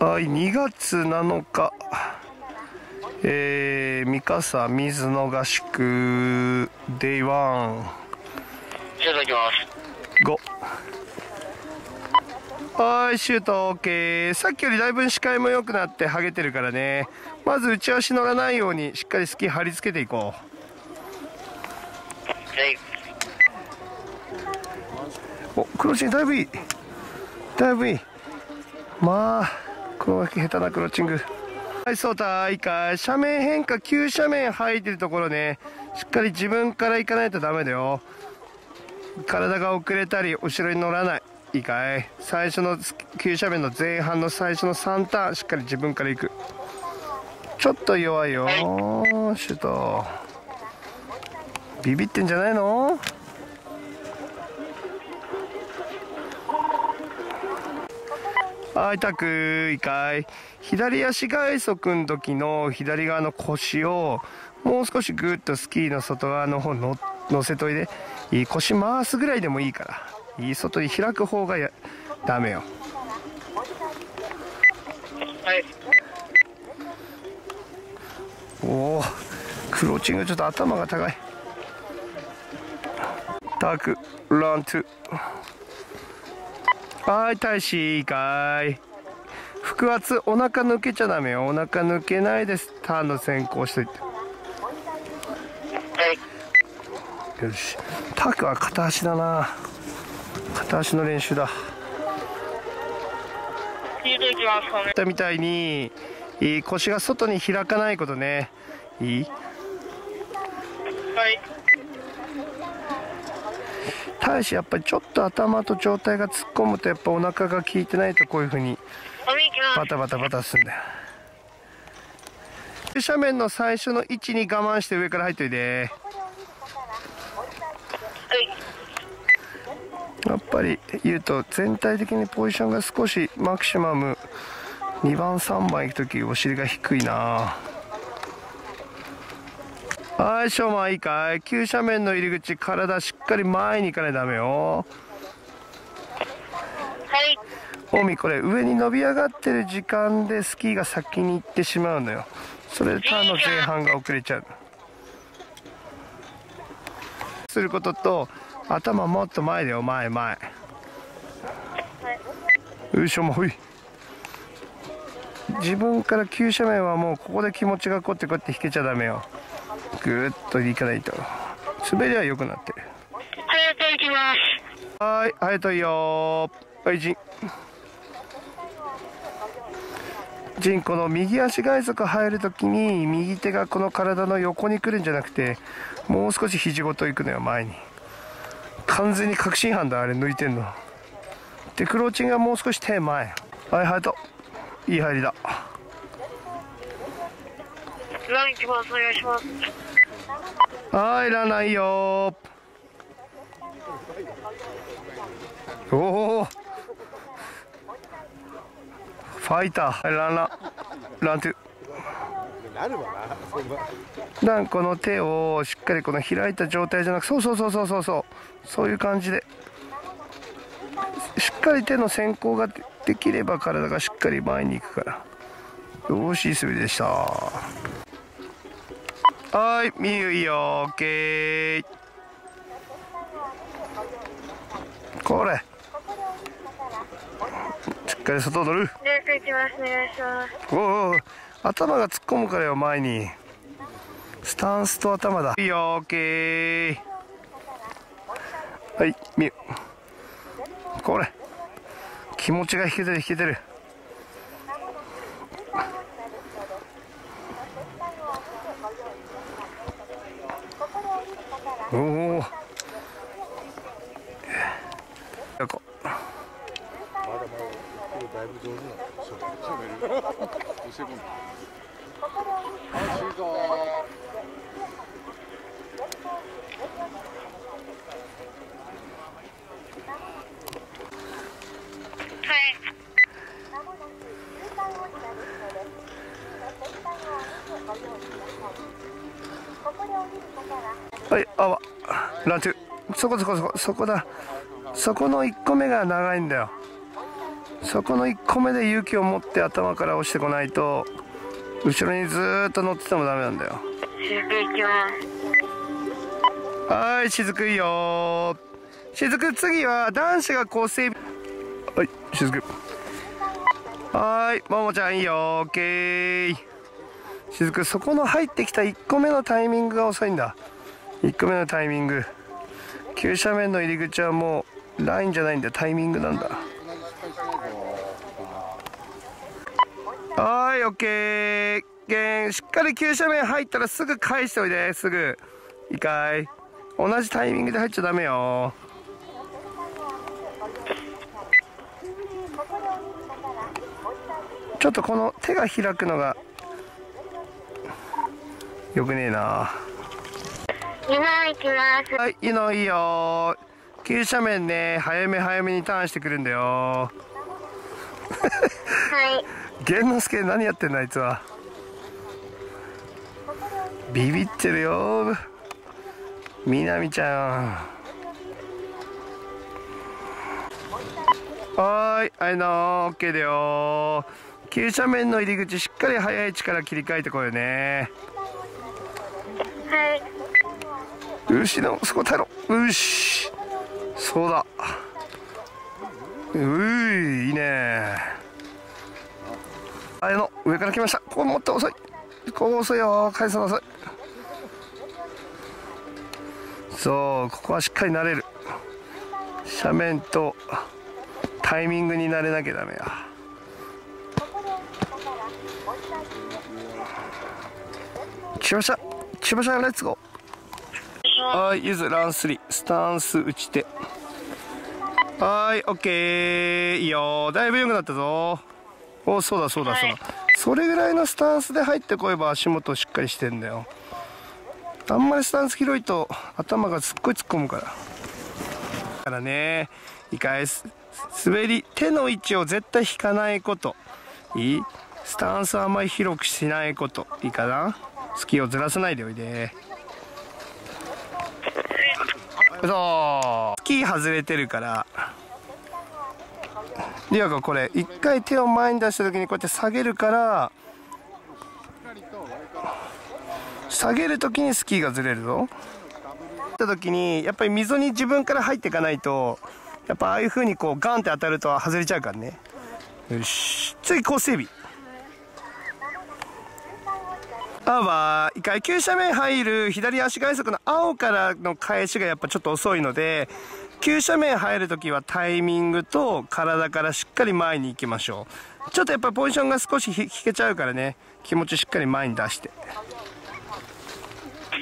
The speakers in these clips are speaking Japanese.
はい、2月7日、えー、三笠ミズノ合宿、 Day one、シュートいきます。5。はい、シュート OK。さっきよりだいぶ視界も良くなって晴れてるからね。まず内足乗らないようにしっかりスキー貼り付けていこはい。う。お、クローチングだいぶいい。だいぶいい。まあ、この脇下手なクローチング。はい、そうた、いいかい。斜面変化、急斜面入ってるところね、しっかり自分から行かないとダメだよ。体が遅れたり、後ろに乗らない。いいかい？最初の急斜面の前半の最初の3ターン、しっかり自分から行く。ちょっと弱いよ。シュート。ビビってんじゃないの？はい、タク、いいかい。左足外足の時の左側の腰を、もう少しグッとスキーの外側の方の乗せといて、いい腰回すぐらいでもいいから。いい外に開く方がやダメよ。はい。おお、クローチングちょっと頭が高い。タク、ラントゥ。はい、大使、いいかい。腹圧、お腹抜けちゃダメよ。お腹抜けないです。ターンの先行しといて。はい。よし。タクは片足だな。片足の練習だ。シュートいきます。言ったみたいに、いい腰が外に開かないことね。いい？はい。大使やっぱりちょっと頭と上体が突っ込むとやっぱお腹が効いてないとこういう風に。バタバタバタするんだよ斜面の最初の位置に我慢して上から入っといて。やっぱり言うと全体的にポジションが少しマキシマム2番3番行く時お尻が低いなあはいショーマンいいかい？急斜面の入り口体しっかり前に行かないとダメよ。はい。オミこれ上に伸び上がってる時間でスキーが先に行ってしまうのよ。それでターンの前半が遅れちゃう。することと頭もっと前だよ。前前。よいしょもうほい。自分から急斜面はもうここで気持ちがこってこうやって引けちゃダメよぐーっといかないと滑りは良くなってる早く行きます。はーい、ありがとうよはい、ジン。ジン、この右足外足入るときに、右手がこの体の横に来るんじゃなくて、もう少し肘ごと行くのよ、前に。完全に確信犯だ、あれ、抜いてんの。で、クローチングがもう少し手前。はい、ハート。いい入りだ。ラン行きます。お願いします。はい、ランナーいよ。おおファイター、はい、ランラン、ラントゥ。ランこの手をしっかりこの開いた状態じゃなくそうそうそうそうそう。そうそういう感じで。しっかり手の先行ができれば体がしっかり前に行くから。よしいい滑りでした。はい、みゆいいよ、オッケー。これ。しっかり外を取る。早く行きます。お願いします。おお、頭が突っ込むからよ、前に。スタンスと頭だ。いいよ、オッケー。はい、みゆ。これ。気持ちが引けてる、引けてる。おお。よこはい。はい、あわ、ランチュ。そこそこそこ、そこだ。そこの1個目が長いんだよ。そこの1個目で勇気を持って頭から押してこないと後ろにずーっと乗っててもダメなんだよ。はい雫いいよ雫次は男子が構成はい雫はいももちゃんいいよオッケー雫そこの入ってきた1個目のタイミングが遅いんだ1個目のタイミング急斜面の入り口はもうラインじゃないんだタイミングなんだはい、オッケー。ゲンしっかり急斜面入ったらすぐ返しておいで、すぐ。いいかい。同じタイミングで入っちゃダメよ。ちょっとこの手が開くのが、よくねえな。今行きます。はい、いいのいいよ。急斜面ね、早め早めにターンしてくるんだよ。はい。玄之介何やってんのあいつはビビってるよみなみちゃんはーいはいのー OK だよ急斜面の入り口しっかり早い位置から切り替えてこいよねはい。牛のそこ耐えろよし。そうだ。ういいいね。あれの上から来ました。ここもっと遅い。ここ遅いよ。返すの遅い。そうここはしっかり慣れる。斜面とタイミングに慣れなきゃダメや。千葉社千葉社レッツゴー。はい、ゆずランスリー、スタンス打ち手。はい、オッケー。いいよ。だいぶ良くなったぞ。お、そうだそうだそうだ。それぐらいのスタンスで入ってこえば足元しっかりしてんだよ。あんまりスタンス広いと頭がすっごい突っ込むから。だからね、いいかいす、滑り、手の位置を絶対引かないこと。いい？スタンスあんまり広くしないこと。いいかな？スキーをずらさないでおいで。そう。スキー外れてるから。リアがこれ一回手を前に出した時にこうやって下げるから下げる時にスキーがずれるぞ。った時にやっぱり溝に自分から入っていかないとやっぱああいう風にこうガンって当たると外れちゃうからね。よし。次コース整備青は一回急斜面入る左足外足の青からの返しがやっぱちょっと遅いので急斜面入るときはタイミングと体からしっかり前に行きましょう。ちょっとやっぱポジションが少し引けちゃうからね気持ちしっかり前に出して。はい。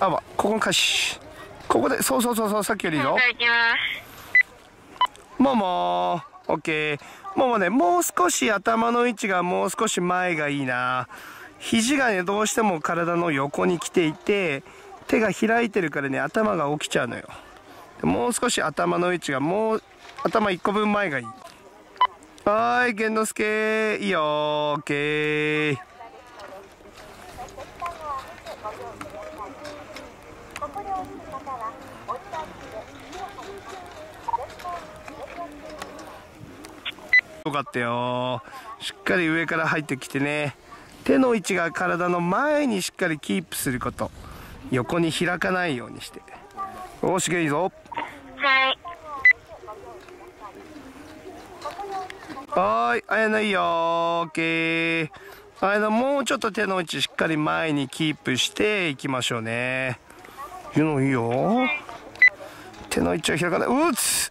青はここの返し。ここでそうそうそうそうさっきよりいいぞ。また行きます。ももオッケーもうねもう少し頭の位置がもう少し前がいいな。肘がねどうしても体の横に来ていて手が開いてるからね頭が起きちゃうのよ。もう少し頭の位置がもう頭1個分前がいい。はーい玄之介。いいよオッよかったよ。しっかり上から入ってきてね。手の位置が体の前にしっかりキープすること。横に開かないようにして。おしげいいぞ。はい。はーいあやないいよ。オッケーあやのもうちょっと手の位置しっかり前にキープしていきましょうね。いうのいいよ。手の位置は開かない。うっ。つ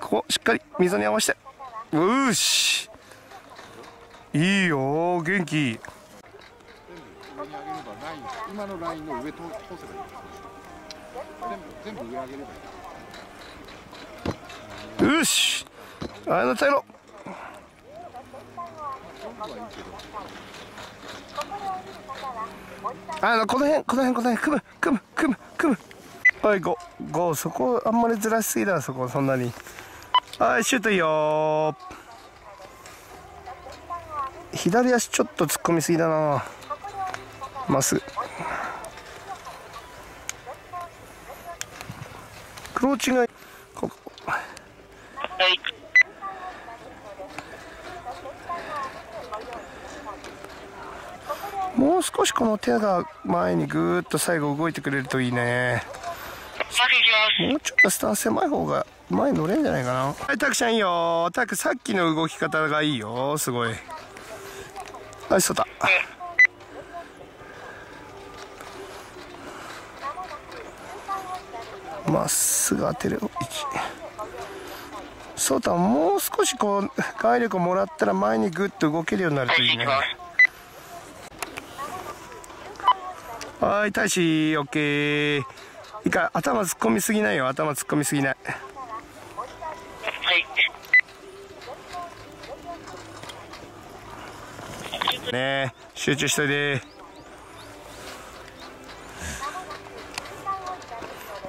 ここしっかり溝に合わせてうーし。いいよ元気。上に上げればライン今のラインの上通せばいい全部全部上上げればいいよし。あの耐えろあのこの辺この辺この辺。組む組む組む組む。はいゴーゴそこあんまりずらしすぎだそこそんなに。はいシュートいいよ左足ちょっと突っ込みすぎだな。まっすぐ。クローチがここ。はい。もう少しこの手が前にぐーっと最後動いてくれるといいね。もうちょっとスタンス狭い方が前乗れんじゃないかな。はいタクちゃんいいよタクさっきの動き方がいいよ。すごい。はいそうだまっすぐ当てる。1そうだもう少しこう外力をもらったら前にグッと動けるようになる、といいね。はい大使オッケー。いいか頭突っ込みすぎないよ。頭突っ込みすぎない。ね。集中しといて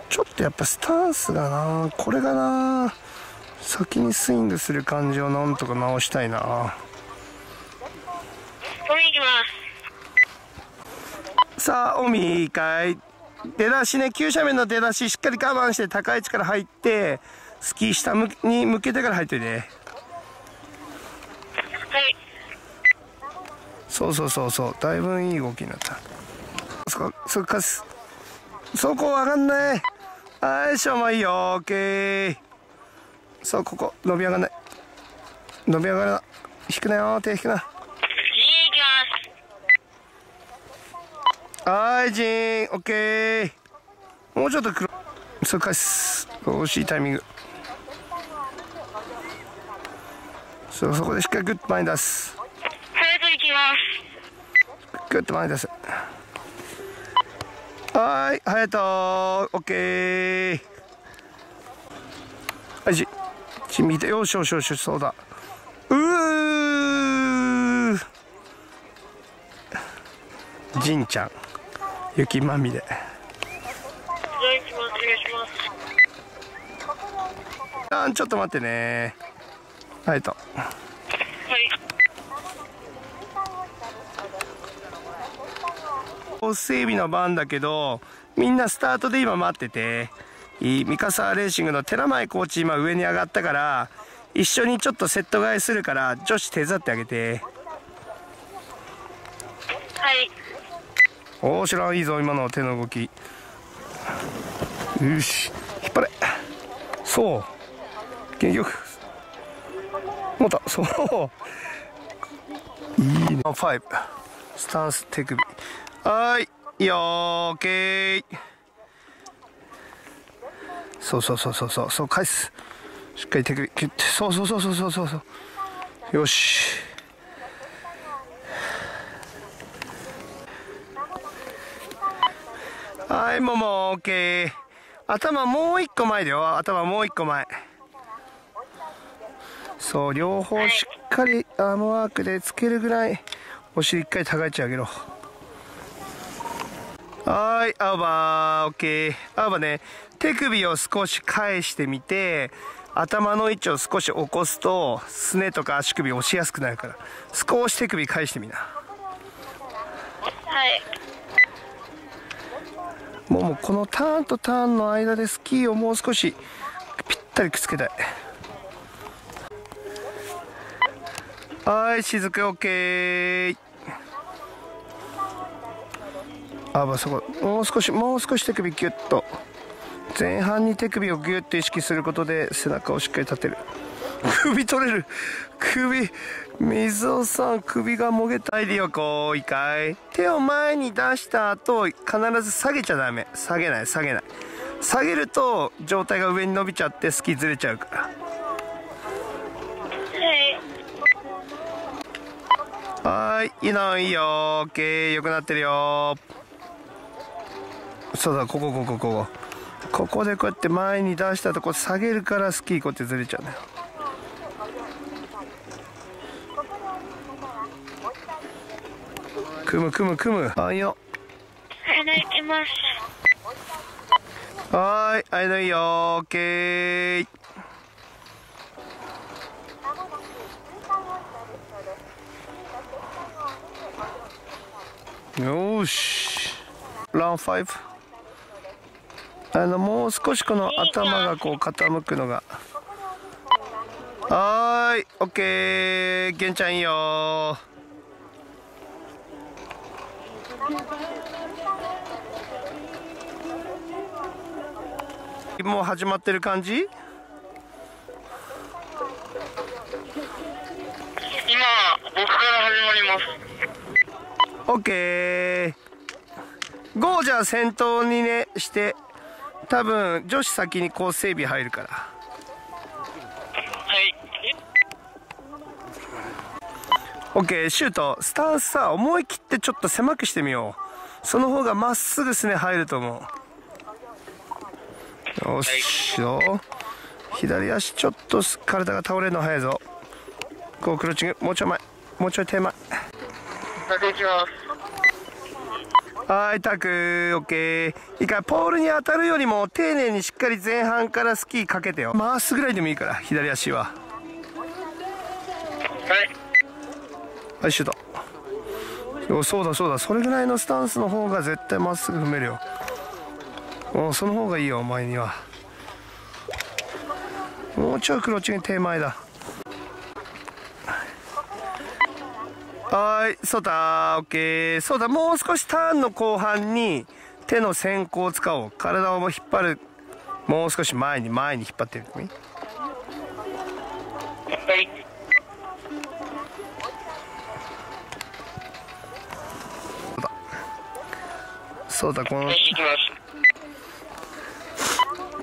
ちょっとやっぱスタンスがな。これがな。先にスイングする感じをなんとか直したいな。さあオミいいかい？出だしね。急斜面の出だししっかり我慢して高い位置から入ってスキー下に向けてから入っといてはい。そうそうそうそう。だいぶいい動きになった。そこそこか。すそこ上がんない。はいしょ。うもいいよ。オッケー。そうここ伸び上がんない。伸び上がるな引くなよ。手引くな。次行きます。はいジン。オッケー。もうちょっと黒。そうかす。惜しいタイミング。そうそこでしっかりグッと前に出すます。グッと前に出す。はい隼人オッケー。はいじじ見て。よしよしよしそうだ。うー。じんちゃん。雪まみれ。あちょっと待ってね隼人はい。整備の番だけどみんなスタートで今待ってていい三笠レーシングの寺前コーチ今上に上がったから一緒にちょっとセット替えするから女子手伝ってあげて。はい。おお知らんいいぞ今の手の動き。よし引っ張れ。そう。元気よく持った。そう。いいね。5スタンス手首はーいよーオッケーそうそうそうそうそうそう返すしっかり手首キュッてそうそうそうそうそうそうそうよしはいももオッケー頭もう一個前だよ頭もう一個前そう両方しっかりアームワークでつけるぐらいお尻一回高い位置上げろはい青葉オッケー青葉ね手首を少し返してみて頭の位置を少し起こすとすねとか足首押しやすくなるから。少し手首返してみな。はい。もうもうこのターンとターンの間でスキーをもう少しぴったりくっつけたい。はい雫 OK あまそこもう少しもう少し手首ギュッと。前半に手首をギュッと意識することで背中をしっかり立てる。首取れる。首水尾さん首がもげたいでよこういいかい手を前に出した後必ず下げちゃダメ。下げない下げない。下げると状態が上に伸びちゃってスキーずれちゃうから。はい。いいいのいいよ。オッケーよくなってるよそうだここここここ。ここでこうやって前に出したとこ下げるからスキーこうやってずれちゃうんだよ。組む組む組む。あいよ。はい、ます。はーいあいのいいよオッケー。よーし。ラン5あのもう少しこの頭がこう傾くのがはーい、オッケー。玄ちゃんいいよもう始まってる感じ？今、僕から始まります。オッケー。ゴーじゃあ先頭にね、して、多分女子先にこう整備入るから。はい。オッケー、シュート。スタンスさ、思い切ってちょっと狭くしてみよう。その方がまっすぐすね入ると思う。よしよ。左足ちょっと体が倒れるの早いぞ。こうクロッチング。もうちょい前。もうちょい手前。きます。はい、タク、オッケー。いいか、ポールに当たるよりも丁寧にしっかり前半からスキーかけてよ。回すぐらいでもいいから、左足は。はい。はい、シュート。おそうだそうだ、それぐらいのスタンスの方が絶対まっすぐ踏めるよ。おその方がいいよ、お前には。もうちょいクロッチング手前だ。はい、そうだ、オッケー。そうだ、もう少しターンの後半に手の先行を使おう。体を引っ張る。もう少し前に前に引っ張ってみてもいい？そうだ、この、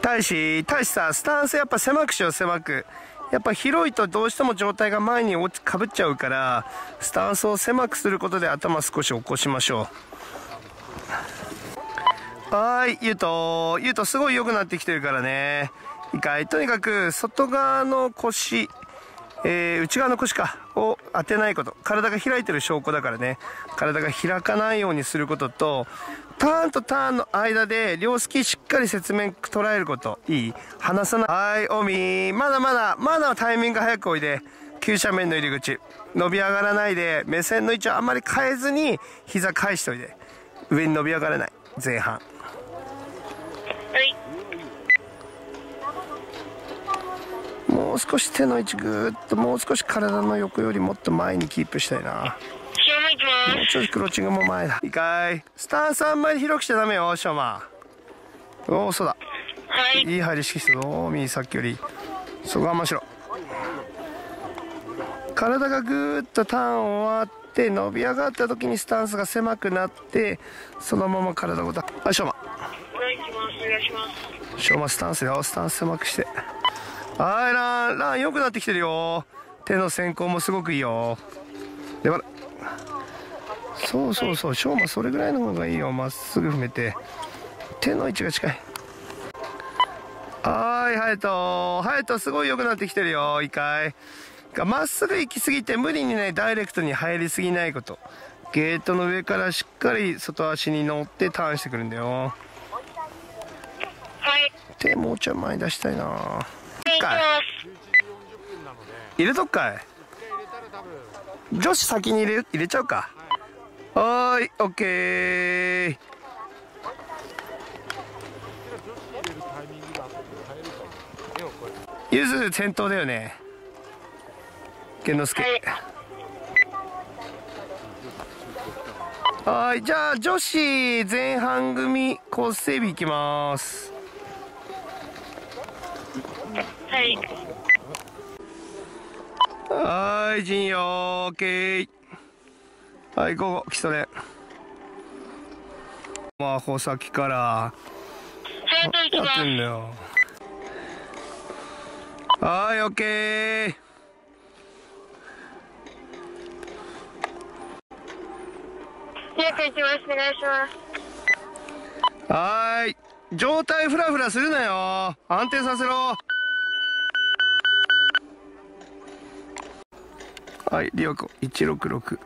大使、大使さ、スタンスやっぱ狭くしよう、狭く。やっぱ広いとどうしても状態が前に落ちかぶっちゃうから、スタンスを狭くすることで頭少し起こしましょう。はーい、ゆうと、ゆうとすごい良くなってきてるからね。いいかい。とにかく、外側の腰、えー内側の腰か、を当てないこと。体が開いてる証拠だからね。体が開かないようにすることと、ターンとターンの間で両スキーしっかり雪面捉えること。いい離さない。はい、オミまだまだ、まだタイミング早くおいで。急斜面の入り口。伸び上がらないで、目線の位置をあんまり変えずに、膝返しといて。上に伸び上がらない。前半。もう少し手の位置ぐーっと、もう少し体の横よりもっと前にキープしたいな。もうちょいクロッチングも前だ。いいかい。スタンスあんまり広くしちゃダメよ、ショーマン。おお、そうだ。はい。いい入りしてきたぞ、右さっきより。そこ我慢しろ。体がぐーっとターン終わって、伸び上がった時にスタンスが狭くなって、そのまま体ごと。はい、ショーマはい、行きます。お願いします。ン。ショーマンスタンスよ、スタンス狭くして。はい、ラン、ラン良くなってきてるよ。手の先行もすごくいいよ。粘る。そうそうそう、ショーマンそれぐらいの方がいいよ。まっすぐ踏めて。手の位置が近い。はーい、ハヤト。ハヤトすごい良くなってきてるよ。いいかい。まっすぐ行き過ぎて無理にね、ダイレクトに入りすぎないこと。ゲートの上からしっかり外足に乗ってターンしてくるんだよ。はい。手もうちょい前に出したいなはい。入れとくかい。女子先に入れ入れちゃうか。はーいオッケーゆず先頭だよね。健之介。はい。じゃあ女子前半組コース整備いきますはい。はーい陣よオッケーはい午後基礎練まあ穂先から。はい、て。んだよ。はーい。はーい。状態フラフラするなよ。安定させろはいリオコ166